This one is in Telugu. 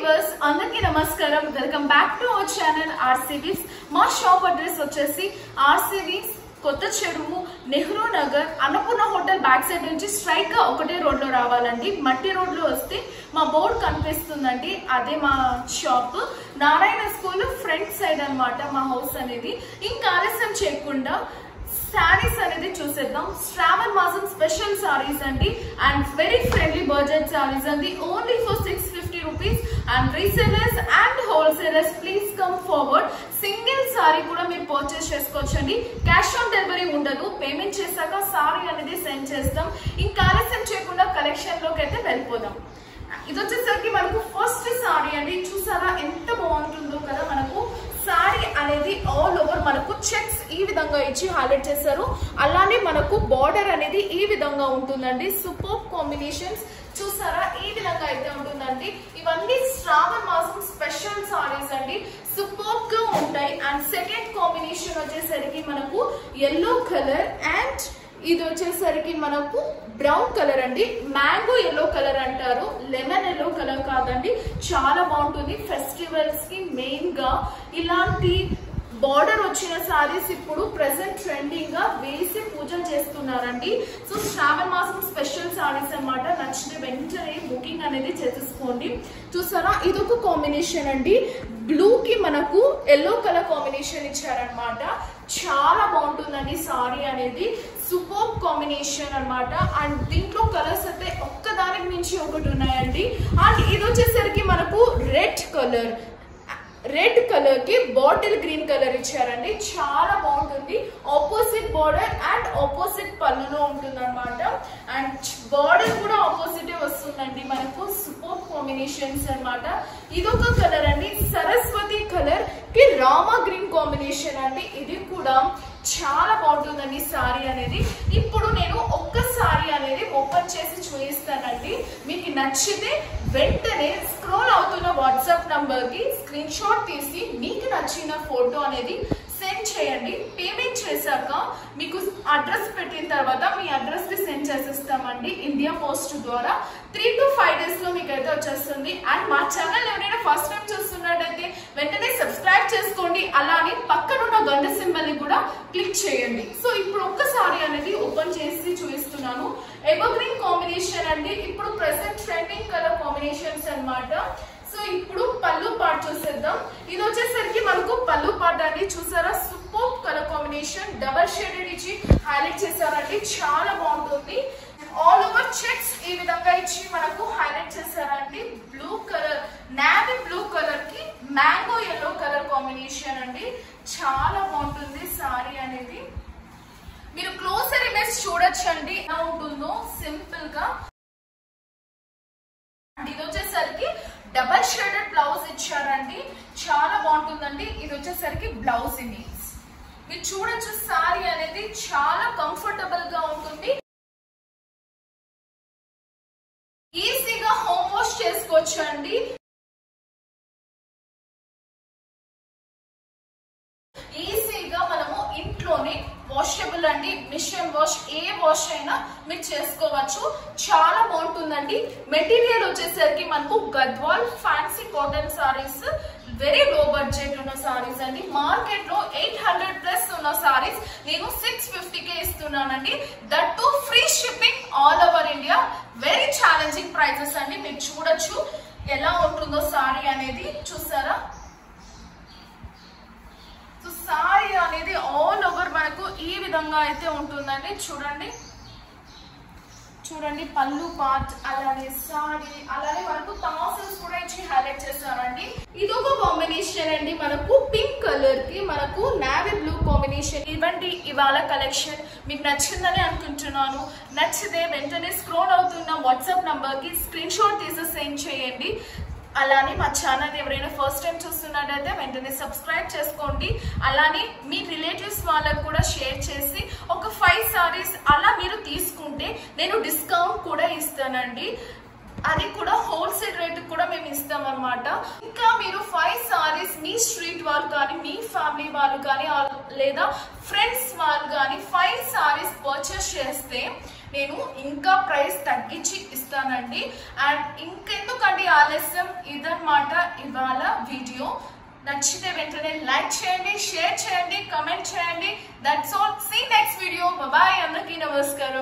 వ్యూవర్స్ అందరికీ నమస్కారం. Welcome back to our channel RCVS మా షాప్ అడ్రస్ వచ్చేసి ఆర్సీవీస్ కొత్త చెరువు Nehru Nagar Annapurna hotel back side నుంచి స్ట్రైక్గా ఒకటే రోడ్లో రావాలండి. మట్టి రోడ్లో వస్తే మా బోర్డు కనిపిస్తుందండి. అదే మా shop Narayana school front side అన్నమాట మా హౌస్ అనేది. ఇంకా ఆలస్యం చేయకుండా శారీస్ అనేది చూసేద్దాం. శ్రావణ్ మాసం స్పెషల్ సారీస్ అండి. And very friendly budget saris అండి. Only for six fifty rupees and resellers and wholesalers please come forward single sari కూడా మీరు పర్చేస్ చేసుకోవచ్చండి. క్యాష్ ఆన్ డెలివరీ ఉండదు. పేమెంట్ చేశాక సారీ అనేది సెండ్ చేస్తాం. ఇంకా ఆలస్యం చేయకుండా కలెక్షన్లోకి అయితే వెళ్ళిపోదాం. ఇది వచ్చేసరికి మనకు ఫస్ట్ సారీ అండి. చూసారా ఎంత బాగుంటుందో కదా మనకు. సారీ అనేది ఆల్ ఓవర్ మనకు చెక్స్ ఈ విధంగా ఇచ్చి హైలైట్ చేశారు. అలానే మనకు బార్డర్ అనేది ఈ విధంగా ఉంటుందండి. సూపర్ కాంబినేషన్స్ చూసారా? ఈ విధంగా అయితే ఉంటుందండి. ఇవన్నీ శ్రావణ మాసం స్పెషల్ సారీస్ అండి. సూపర్గా ఉంటాయి. అండ్ సెకండ్ కాంబినేషన్ వచ్చేసరికి మనకు ఎల్లో కలర్ అండ్ ఇది వచ్చేసరికి మనకు బ్రౌన్ కలర్ అండి. మ్యాంగో ఎల్లో కలర్ అంటారు. లెమన్ ఎల్లో కలర్ కాదండి. చాలా బాగుంటుంది. ఫెస్టివల్స్కి మెయిన్గా. ఇలాంటి బార్డర్ వచ్చిన సారీస్ ఇప్పుడు ప్రెసెంట్ ట్రెండింగ్గా వేసి పూజలు చేస్తున్నారండి. సో శ్రావణ మాసం స్పెషల్ సారీస్ అన్నమాట. నచ్చిన వెంటనే బుకింగ్ అనేది తీసుకోండి. చూసారా? ఇదొక కాంబినేషన్ అండి. బ్లూ కి మనకు ఎల్లో కలర్ కాంబినేషన్ ఇచ్చారనమాట చాలా బాగుంటుందండి సారీ అనేది. సూపర్ కాంబినేషన్ అన్నమాట. అండ్ దీంట్లో కలర్స్ అయితే ఒక్కదానికి మించి ఒకటి ఉన్నాయండి. అండ్ ఇది వచ్చేసరికి మనకు రెడ్ కలర్ రెడ్ కలర్కి బాటిల్ గ్రీన్ కలర్ ఇచ్చారండి. చాలా బాగుంటుంది. ఆపోజిట్ బార్డర్ అండ్ ఆపోజిట్ పళ్ళులో ఉంటుంది అనమాట అండ్ బార్డర్ కూడా ఆపోజిట్ వస్తుందండి. మనకు సూపర్ కాంబినేషన్స్ అన్నమాట. ఇదొక కలర్ అండి. సరస్వతి కలర్కి రామా గ్రీన్ కాంబినేషన్ అండి. ఇది కూడా చాలా బాగుంటుందండి సారీ అనేది. ఇప్పుడు నేను ఒక్క సారీ అనేది ఓపెన్ చేసి చూపిస్తానండి. మీకు నచ్చితే వెంటనే స్క్రోల్ అవుతున్న వాట్సాప్ నంబర్కి స్క్రీన్ షాట్ తీసి మీకు నచ్చిన ఫోటో అనేది సెండ్ చేయండి. పేమెంట్ చేశాక మీకు అడ్రస్ పెట్టిన తర్వాత మీ అడ్రస్కి సెండ్ చేసేస్తామండి. ఇండియా పోస్ట్ ద్వారా త్రీ టు ఫైవ్ డేస్లో మీకు అయితే వచ్చేస్తుంది. అండ్ మా ఛానల్ ఎవరైనా ఫస్ట్ టైం చూస్తున్నట్టయితే వెంటనే సబ్స్క్రైబ్ చేసుకోండి. అలానే పక్కనున్న గంట సింబల్ని కూడా క్లిక్ చేయండి. సో ఇప్పుడు ఒక్కసారి అనేది ఓపెన్ చేసి చూపిస్తున్నాను. ఎవర్గ్రీన్ కాంబినేషన్ అండి. ఇప్పుడు ప్రెసెంట్ ట్రెండింగ్ కలర్ కాంబినేషన్స్ అన్నమాట. సో ఇప్పుడు పార్ట్ చూసేద్దాం. ఇది వచ్చేసరికి మనకు పళ్ళు పార్ట్ అండి చూసారా? Super colour combination. Double shaded ఇచ్చి హైలైట్ చేశారండి. చాలా బాగుంటుంది. ఆల్ ఓవర్ చెక్స్ ఈ విధంగా ఇచ్చి మనకు హైలైట్ చేశారండి. బ్లూ కలర్ నావీ బ్లూ కలర్కి మ్యాంగో ఎల్లో కలర్ కాంబినేషన్ అండి. చాలా బాగుంటుంది సారీ అనేది. మీరు క్లోజర్ ఇమేజ్ చూడొచ్చండి. ఎలా ఉంటుందో సింపుల్గా అండ్ ఇది వచ్చేసరికి డబల్ షేడెడ్ బ్లౌజ్ ఇచ్చారండి చాలా బాగుంటుందండి ఇది వచ్చేసరికి బ్లౌజ్ ఇమేజ్ మీరు చూడొచ్చు సారీ అనేది చాలా కంఫర్టబుల్గా ఉంటుంది. ఈజీగా హోమ్ వాష్ చేసుకోవచ్చు అండి. ఈజీగా మనము ఇంట్లోనే వాషబుల్ అండి. మిషన్ వాష్ ఏ వాష్ అయినా మీరు చేసుకోవచ్చు. చాలా బాగుంటుందండి. మెటీరియల్ వచ్చేసరికి మనకు Gadwal fancy cotton saris very low budget ఉన్న సారీస్ అండి. మార్కెట్లో ఎయిట్ హండ్రెడ్ ప్లస్ ఉన్న సారీస్ నేను సిక్స్ ఫిఫ్టీకే ఇస్తున్నానండి. That too free shipping all over India very challenging prices అండి. మీరు చూడొచ్చు ఎలా ఉంటుందో సారీ అనేది. చూసారా సో సారీ అనేది ఆల్ ఓవర్ మనకు ఈ విధంగా అయితే ఉంటుందండి. చూడండి. చూడండి పళ్ళు పార్ట్ అలానే సారీ అలానే మనకు టాసల్స్ కూడా ఇచ్చి హైలైట్ చేస్తారండి ఇది ఒక కాంబినేషన్ అండి. మనకు పింక్ కలర్కి మనకు నావీ బ్లూ కాంబినేషన్ ఇవ్వండి ఇవాళ కలెక్షన్ మీకు నచ్చిందని అనుకుంటున్నాను. నచ్చితే వెంటనే స్క్రోల్ అవుతున్న వాట్సాప్ నంబర్కి స్క్రీన్ షాట్ తీసి సెండ్ చేయండి. అలానే మా ఛానల్ ఎవరైనా ఫస్ట్ టైం చూస్తున్నట్టయితే వెంటనే సబ్స్క్రైబ్ చేసుకోండి. అలానే మీ రిలేటివ్స్ వాళ్ళకు కూడా షేర్ చేసి ఒక ఫైవ్ సారీస్ అలా మీరు తీసుకుంటే నేను డిస్కౌంట్ కూడా ఇస్తానండి. అది కూడా హోల్సేల్ రేట్ కూడా మేము ఇస్తాం అనమాట ఇంకా మీరు ఫైవ్ సారీస్ మీ స్ట్రీట్ వాళ్ళు కానీ మీ ఫ్యామిలీ వాళ్ళు కానీ లేదా ఫ్రెండ్స్ వాళ్ళు కానీ ఫైవ్ సారీస్ పర్చేస్ చేస్తే నేను ఇంకా ప్రైస్ తగ్గించి ఇస్తానండి. అండ్ ఇంకెందుకండి ఆలస్యం? ఇదన్నమాట ఇవాళ వీడియో. నచ్చితే వెంటనే లైక్ చేయండి షేర్ చేయండి కమెంట్ చేయండి. That's all see next video bye అందరికీ నమస్కారం.